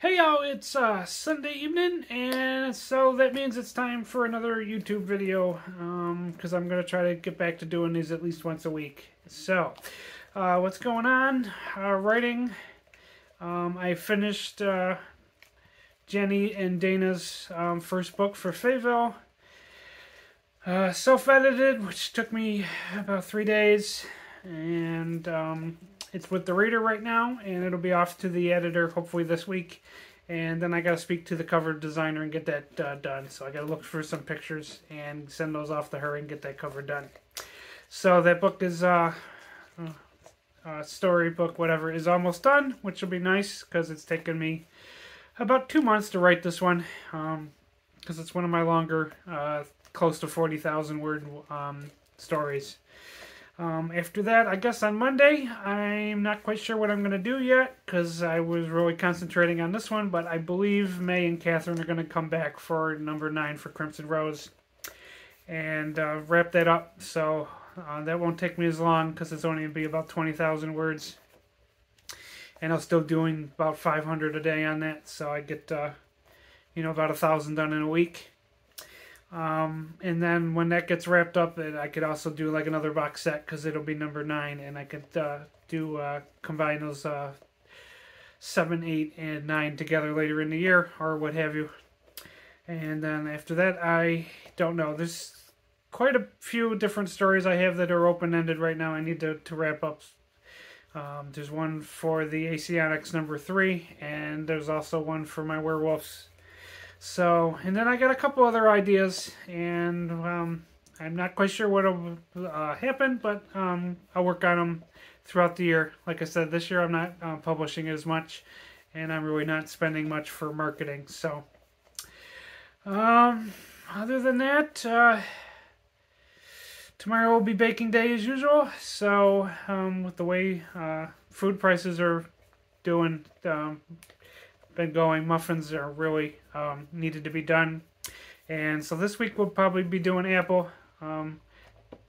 Hey y'all, it's uh, Sunday evening, and so that means it's time for another YouTube video, because um, I'm going to try to get back to doing these at least once a week. So, uh, what's going on? Uh, writing. Um, I finished uh, Jenny and Dana's um, first book for Fayetteville. Uh, self-edited, which took me about three days, and um, it's with the reader right now, and it'll be off to the editor hopefully this week. And then I got to speak to the cover designer and get that uh, done. So I got to look for some pictures and send those off to her and get that cover done. So that book is, uh, uh, storybook, whatever, is almost done, which will be nice because it's taken me about two months to write this one. Um, because it's one of my longer, uh, close to 40,000 word um, stories. Um, after that, I guess on Monday, I'm not quite sure what I'm going to do yet because I was really concentrating on this one, but I believe May and Catherine are going to come back for number 9 for Crimson Rose and uh, wrap that up. So uh, that won't take me as long because it's only going to be about 20,000 words. And I'm still doing about 500 a day on that, so I get, uh, you know, about a thousand done in a week. Um, and then when that gets wrapped up, I could also do like another box set because it'll be number nine, and I could uh, do uh, combine those uh, seven, eight, and nine together later in the year or what have you. And then after that, I don't know. There's quite a few different stories I have that are open ended right now. I need to, to wrap up. Um, there's one for the Asiatics number three, and there's also one for my werewolves so, and then I got a couple other ideas, and um, I'm not quite sure what'll uh, happen, but um, I'll work on them throughout the year. Like I said, this year I'm not uh, publishing as much, and I'm really not spending much for marketing. So, um, other than that, uh, tomorrow will be baking day as usual. So, um, with the way uh, food prices are doing, um, been going. Muffins are really um, needed to be done. And so this week we'll probably be doing apple. Um,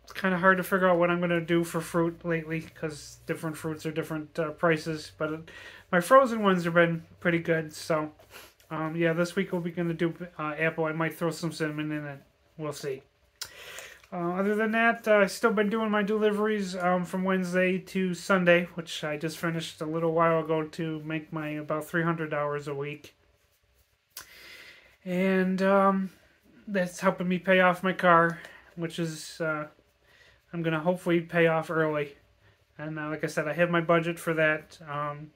it's kind of hard to figure out what I'm going to do for fruit lately because different fruits are different uh, prices. But it, my frozen ones have been pretty good. So um, yeah, this week we'll be going to do uh, apple. I might throw some cinnamon in it. We'll see. Uh, other than that, uh, I've still been doing my deliveries um, from Wednesday to Sunday, which I just finished a little while ago to make my about 300 hours a week. And um, that's helping me pay off my car, which is, uh, I'm going to hopefully pay off early. And uh, like I said, I have my budget for that. Um,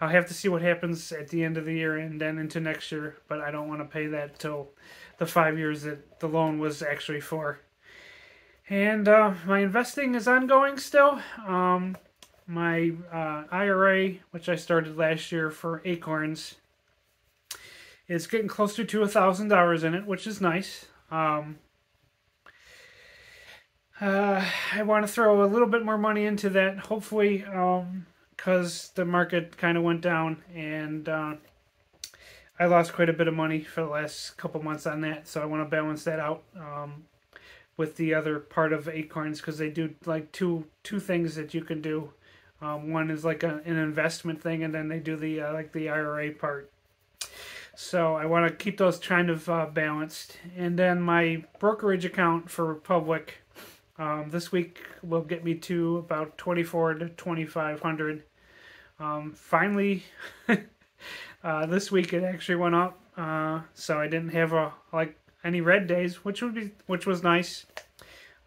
I'll have to see what happens at the end of the year and then into next year, but I don't want to pay that till the five years that the loan was actually for. And uh, my investing is ongoing still. Um, my uh, IRA, which I started last year for Acorns, is getting closer to a thousand dollars in it, which is nice. Um, uh, I want to throw a little bit more money into that, hopefully, because um, the market kind of went down and uh, I lost quite a bit of money for the last couple months on that, so I want to balance that out. Um, with the other part of Acorns because they do like two two things that you can do. Um, one is like a, an investment thing, and then they do the uh, like the IRA part. So I want to keep those kind of uh, balanced. And then my brokerage account for Republic um, this week will get me to about twenty four to twenty five hundred. Um, finally, uh, this week it actually went up, uh, so I didn't have a like any red days, which would be which was nice.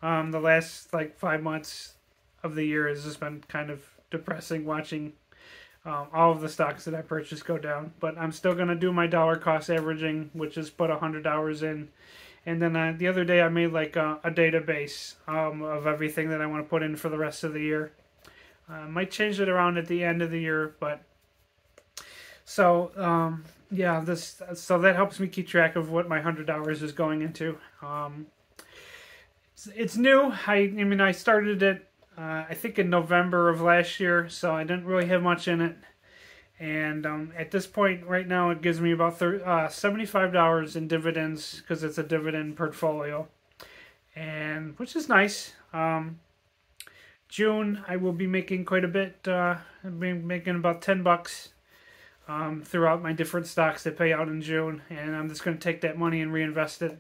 Um, the last like five months of the year has just been kind of depressing watching um, all of the stocks that I purchased go down. But I'm still gonna do my dollar cost averaging, which is put a hundred dollars in. And then uh, the other day I made like a, a database um, of everything that I want to put in for the rest of the year. I uh, might change it around at the end of the year, but so um, yeah, this so that helps me keep track of what my hundred hours is going into. Um, it's, it's, new. I, I mean, I started it uh, I think in November of last year, so I didn't really have much in it. And um, at this point, right now, it gives me about uh, seventy-five dollars in dividends because it's a dividend portfolio, and which is nice. Um, June, I will be making quite a bit. Uh, I'll be making about ten bucks um, throughout my different stocks that pay out in June, and I'm just going to take that money and reinvest it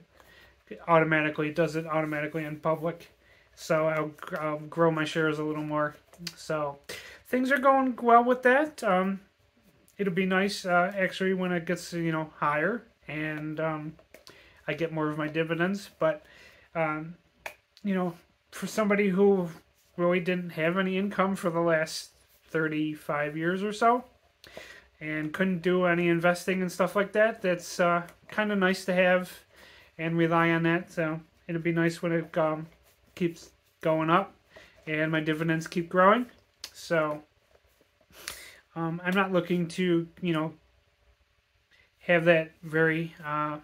automatically. It does it automatically in public, so I'll, I'll grow my shares a little more. So things are going well with that. Um, it'll be nice uh, actually when it gets you know higher and um, I get more of my dividends. But um, you know, for somebody who really didn't have any income for the last 35 years or so and couldn't do any investing and stuff like that, that's uh, kind of nice to have and rely on that. So it'll be nice when it um, keeps going up and my dividends keep growing. So um, I'm not looking to, you know, have that very, uh,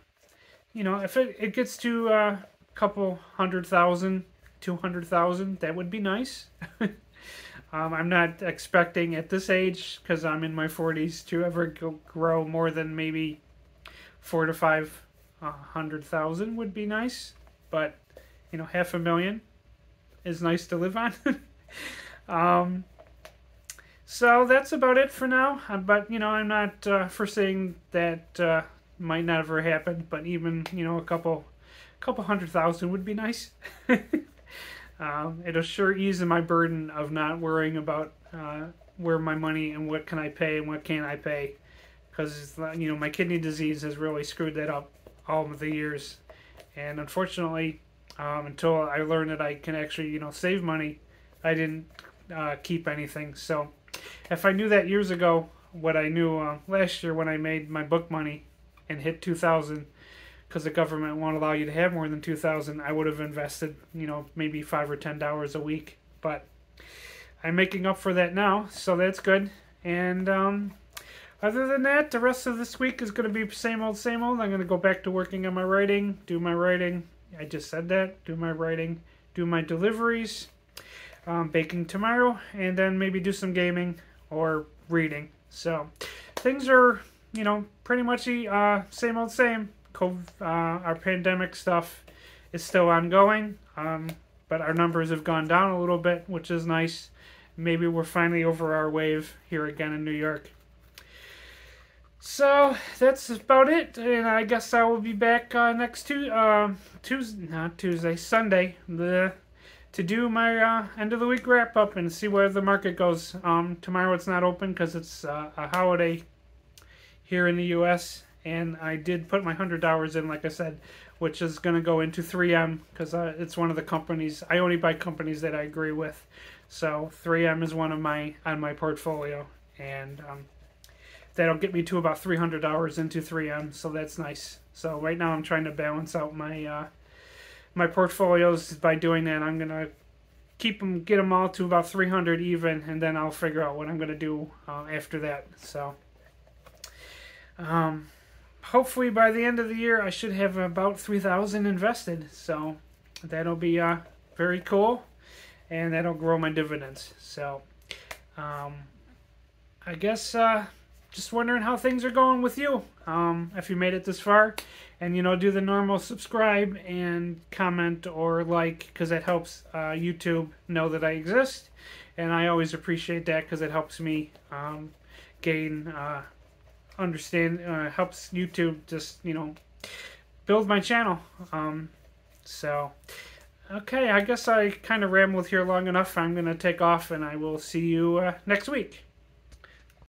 you know, if it, it gets to a couple hundred thousand, two hundred thousand, that would be nice. um, I'm not expecting at this age, because I'm in my 40s, to ever go, grow more than maybe four to five hundred thousand would be nice. But, you know, half a million is nice to live on. um, so that's about it for now. Uh, but you know, I'm not uh, foreseeing that uh, might never happen. But even you know, a couple, couple hundred thousand would be nice. um, it'll sure ease my burden of not worrying about uh, where my money and what can I pay and what can't I pay, because you know my kidney disease has really screwed that up all of the years, and unfortunately, um, until I learned that I can actually you know save money, I didn't uh, keep anything. So if I knew that years ago, what I knew uh, last year when I made my book money and hit 2000 because the government won't allow you to have more than 2000 I would have invested, you know, maybe 5 or 10 dollars a week. But I'm making up for that now, so that's good. And um, other than that, the rest of this week is going to be same old, same old. I'm going to go back to working on my writing, do my writing. I just said that. Do my writing, do my deliveries, um, baking tomorrow, and then maybe do some gaming or reading. So things are, you know, pretty much uh, same old same. COVID, uh, our pandemic stuff is still ongoing, um, but our numbers have gone down a little bit, which is nice. Maybe we're finally over our wave here again in New York. So that's about it, and I guess I will be back uh, next Tuesday, uh, Tuesday, not Tuesday, Sunday. The to do my uh, end of the week wrap up and see where the market goes. Um, tomorrow it's not open because it's uh, a holiday here in the U.S. And I did put my hundred dollars in, like I said, which is going to go into 3M because uh, it's one of the companies I only buy companies that I agree with. So 3M is one of my on my portfolio, and um, that'll get me to about $300 into 3M. So that's nice. So right now I'm trying to balance out my uh, my portfolios by doing that. I'm gonna keep them, get them all to about 300 even, and then I'll figure out what I'm gonna do uh, after that. So, um, hopefully by the end of the year, I should have about 3,000 invested. So that'll be uh, very cool, and that'll grow my dividends. So, um, I guess uh, just wondering how things are going with you. Um, if you made it this far, and you know, do the normal subscribe and comment or like because it helps uh, YouTube know that I exist, and I always appreciate that because it helps me um, gain uh, understand uh, helps YouTube just you know build my channel. Um, so. Okay, I guess I kind of rambled here long enough. I'm to take off and I will see you uh, next week.